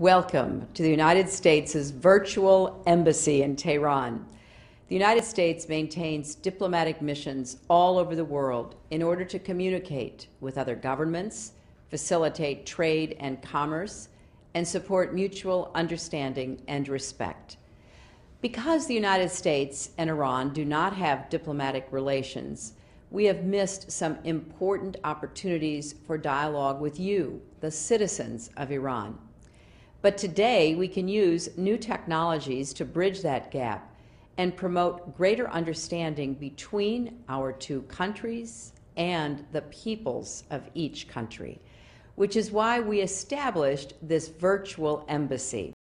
Welcome to the United States' virtual embassy in Tehran. The United States maintains diplomatic missions all over the world in order to communicate with other governments, facilitate trade and commerce, and support mutual understanding and respect. Because the United States and Iran do not have diplomatic relations, we have missed some important opportunities for dialogue with you, the citizens of Iran. But today, we can use new technologies to bridge that gap and promote greater understanding between our two countries and the peoples of each country, which is why we established this virtual embassy.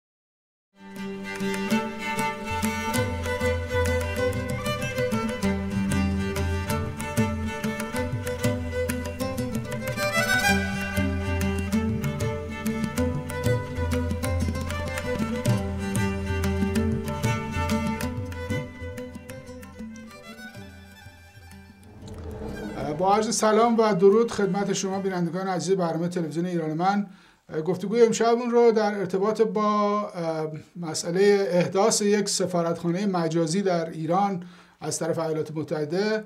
با عرض سلام و درود خدمت شما بینندگان عزیز برنامه تلویزیون ایران من. گفتگوی امشبمون رو در ارتباط با مسئله احداث یک سفارتخانه مجازی در ایران از طرف ایالات متحده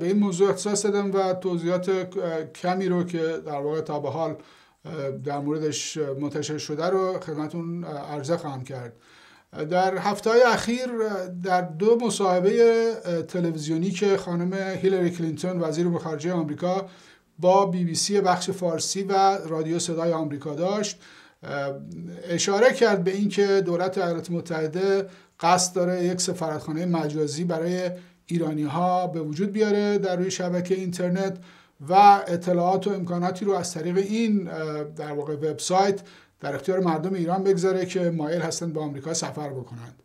به این موضوع اختصاص دادم و توضیحات کمی رو که در واقع تا به حال در موردش منتشر شده رو خدمتون عرضه خواهم کرد. در هفته های اخیر در دو مصاحبه تلویزیونی که خانم هیلاری کلینتون وزیر امور خارجه آمریکا با بی بی سی بخش فارسی و رادیو صدای آمریکا داشت اشاره کرد به اینکه دولت ایالات متحده قصد داره یک سفارتخانه مجازی برای ایرانی ها به وجود بیاره در روی شبکه اینترنت و اطلاعات و امکاناتی رو از طریق این در واقع وبسایت در اختیار مردم ایران بگذاره که مایل هستند به آمریکا سفر بکنند.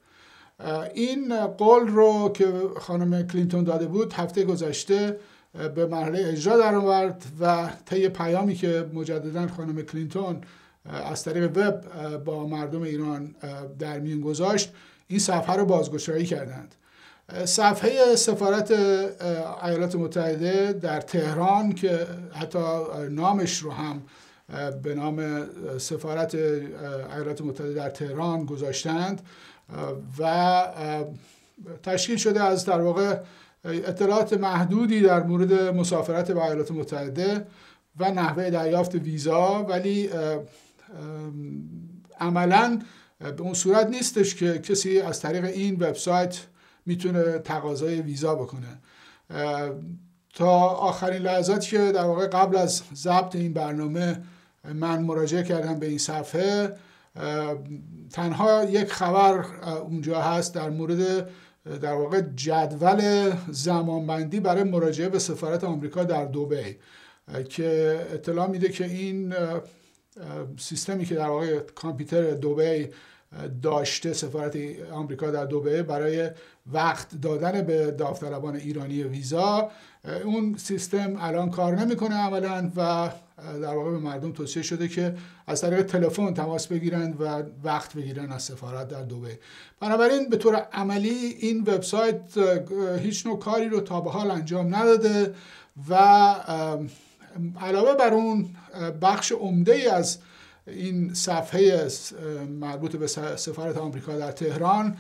این قول رو که خانم کلینتون داده بود هفته گذشته به مرحله اجرا در آورد و طی پیامی که مجددا خانم کلینتون از طریق وب با مردم ایران در میون گذاشت این صفحه رو بازگشایی کردند. صفحه سفارت ایالات متحده در تهران که حتی نامش رو هم به نام سفارت ایالات متحده در تهران گذاشتند و تشکیل شده از در واقع اطلاعات محدودی در مورد مسافرت به ایالات متحده و نحوه دریافت ویزا ولی عملا به اون صورت نیستش که کسی از طریق این وبسایت می‌تونه تقاضای ویزا بکنه. تا آخرین لحظاتی که در واقع قبل از ضبط این برنامه من مراجعه کردم به این صفحه تنها یک خبر اونجا هست در مورد در واقع جدول زمانبندی برای مراجعه به سفارت آمریکا در دوبی که اطلاع میده که این سیستمی که در واقع کامپیوتر دوبی داشته سفارت آمریکا در دوبه برای وقت دادن به داوطلبان ایرانی ویزا. اون سیستم الان کار نمی‌کنه عملا و در واقع به مردم توصیه شده که از طریق تلفن تماس بگیرند و وقت بگیرن از سفارت در دوبه. بنابراین به طور عملی این وبسایت هیچ نوع کاری رو تا به حال انجام نداده و علاوه بر اون بخش عمده ای از این صفحه مربوط به سفارت آمریکا در تهران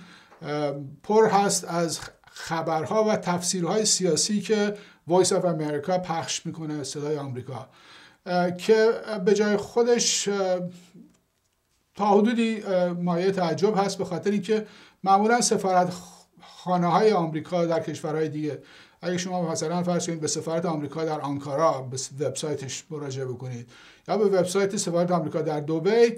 پر هست از خبرها و تفسیرهای سیاسی که Voice of America پخش می‌کنه صدای آمریکا که به جای خودش تا حدودی مایه تعجب هست به خاطر اینکه معمولا سفارت خانه های آمریکا در کشورهای دیگه اگه شما مثلا فرض کنید به سفارت آمریکا در آنکارا به وبسایتش مراجعه بکنید یا به وبسایت سفارت آمریکا در دوبی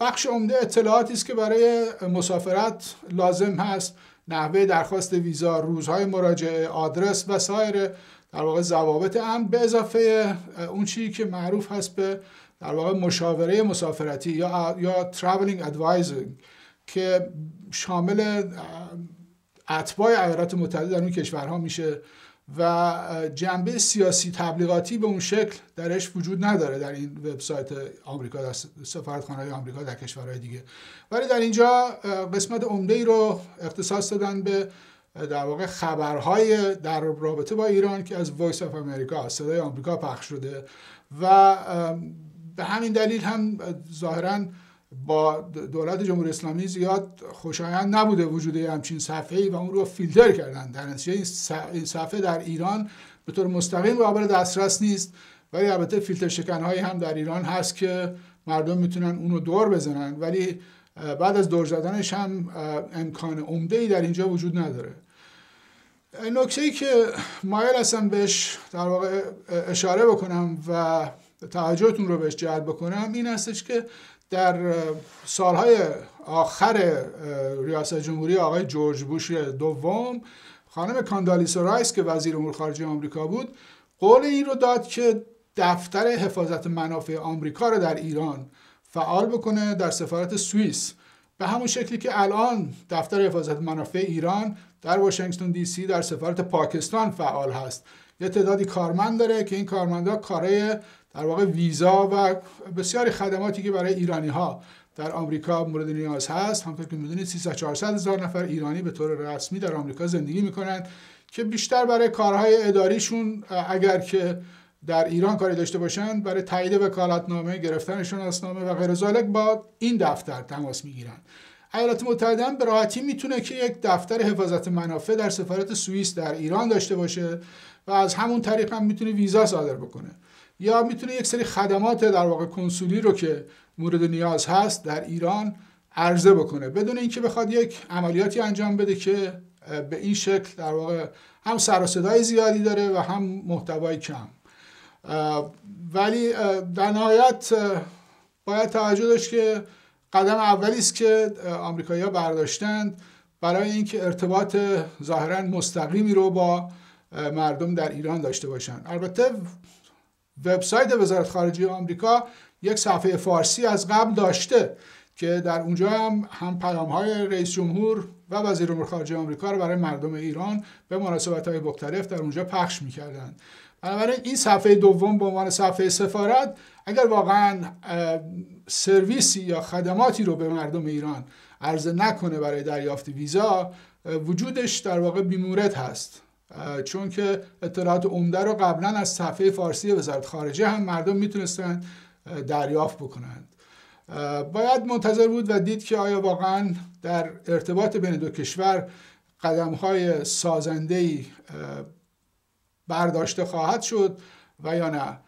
بخش عمده اطلاعاتی است که برای مسافرت لازم هست. نحوه درخواست ویزا روزهای مراجعه آدرس و سایر در واقع ضوابط امن به اضافه اون چیزی که معروف هست به در واقع مشاوره مسافرتی یا یا traveling advising که شامل اتباع ایالات متحده در اون کشورها میشه و جنبه سیاسی تبلیغاتی به اون شکل درش وجود نداره در این وبسایت آمریکا در سفارتخانه آمریکا در کشورهای دیگه. ولی در اینجا قسمت عمده ای رو اختصاص دادن به در واقع خبرهای در رابطه با ایران که از Voice of America صدای آمریکا پخش شده و به همین دلیل هم ظاهرا با دولت جمهوری اسلامی زیاد خوشایند نبوده وجود همچین صفحه ای و اون رو فیلتر کردن در نتیجه این صفحه در ایران به طور مستقیم قابل دسترس نیست. ولی البته فیلتر شکن هایی هم در ایران هست که مردم می‌تونن اونو دور بزنن. ولی بعد از دور زدنش هم امکان عمده ای در اینجا وجود نداره. نکته ای که مایل هستم بهش در واقع اشاره بکنم و توجهتون رو بهش جلب بکنم این هستش که در سالهای آخر ریاست جمهوری آقای جورج بوش دوم خانم کاندالیسا رایس که وزیر امور خارجه آمریکا بود قول این رو داد که دفتر حفاظت منافع آمریکا رو در ایران فعال بکنه در سفارت سوئیس. به همون شکلی که الان دفتر حفاظت منافع ایران در واشنگتن دی سی در سفارت پاکستان فعال هست. یه تعدادی کارمند داره که این کارمندها کارای در واقع ویزا و بسیاری خدماتی که برای ایرانی ها در آمریکا مورد نیاز هست. همونطور که می‌دونید 300 400 هزار نفر ایرانی به طور رسمی در آمریکا زندگی می‌کنند که بیشتر برای کارهای اداریشون اگر که در ایران کاری داشته باشند برای تایید وکالتنامه گرفتن شناسنامه و غیر ذالک با این دفتر تماس می‌گیرند ایالات متحده هم به راحتی می‌تونه که یک دفتر حفاظت منافع در سفارت سوئیس در ایران داشته باشه و از همون طریق هم می‌تونه ویزا صادر بکنه. یا می‌تونه یک سری خدمات در واقع کنسولی رو که مورد نیاز هست در ایران عرضه بکنه. بدون اینکه بخواد یک عملیاتی انجام بده که به این شکل در واقع هم سر و صدای زیادی داره و هم محتوای کم. ولی در نهایت باید توجه داشت که قدم اولی است که آمریکایی‌ها برداشتند برای اینکه ارتباط ظاهرا مستقیمی رو با مردم در ایران داشته باشند. البته وبسایت وزارت خارجه آمریکا یک صفحه فارسی از قبل داشته که در اونجا هم هم پیام های رئیس جمهور و وزیر امور خارجه آمریکا رو برای مردم ایران به مناسبت های مختلف در اونجا پخش می‌کردن بنابراین این صفحه دوم به عنوان صفحه سفارت اگر واقعا سرویسی یا خدماتی رو به مردم ایران عرضه نکنه برای دریافت ویزا وجودش در واقع بیمورد هست. چون که اطلاعات عمده رو قبلا از صفحه فارسی وزارت خارجه هم مردم می‌تونستن دریافت بکنند. باید منتظر بود و دید که آیا واقعا در ارتباط بین دو کشور قدم های سازنده برداشته خواهد شد و یا نه.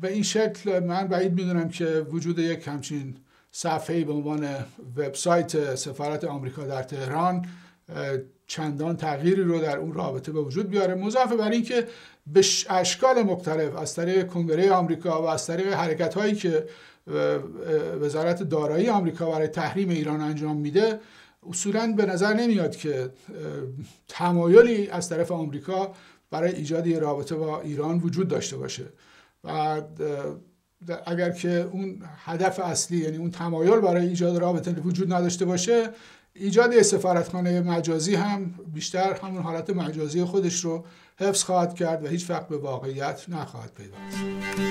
به این شکل من بعید می‌دونم که وجود یک همچین صفحه به عنوان وبسایت سفارت آمریکا در تهران چندان تغییری رو در اون رابطه به وجود بیاره. مضافه بر اینکه به اشکال مختلف از طریق کنگره آمریکا و از طریق حرکت هایی که وزارت دارایی آمریکا برای تحریم ایران انجام میده اصولا به نظر نمیاد که تمایلی از طرف آمریکا برای ایجاد یه رابطه با ایران وجود داشته باشه. و اگر که اون هدف اصلی یعنی اون تمایل برای ایجاد رابطه وجود نداشته باشه ایجاد سفارتخانه مجازی هم بیشتر همون حالت مجازی خودش رو حفظ خواهد کرد و هیچ وقت به واقعیت نخواهد پیوست.